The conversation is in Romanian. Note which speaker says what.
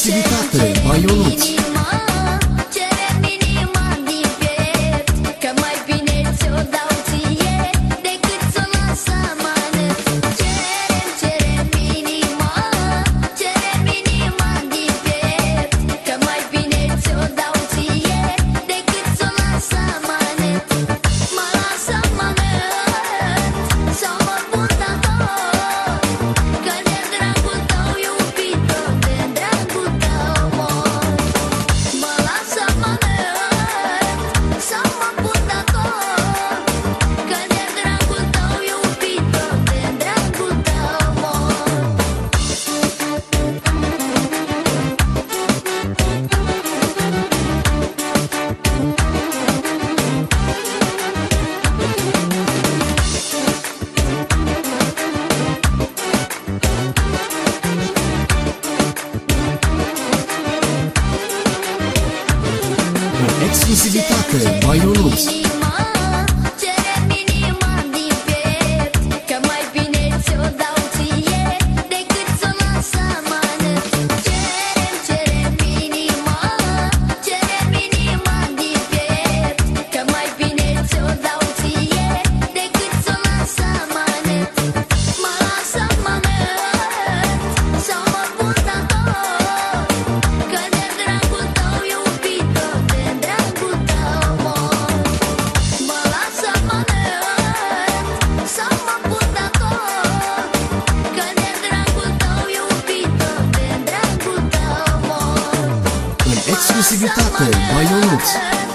Speaker 1: agresivitate, maionuți
Speaker 2: În exclusivitate by Ionuț exclusivitate by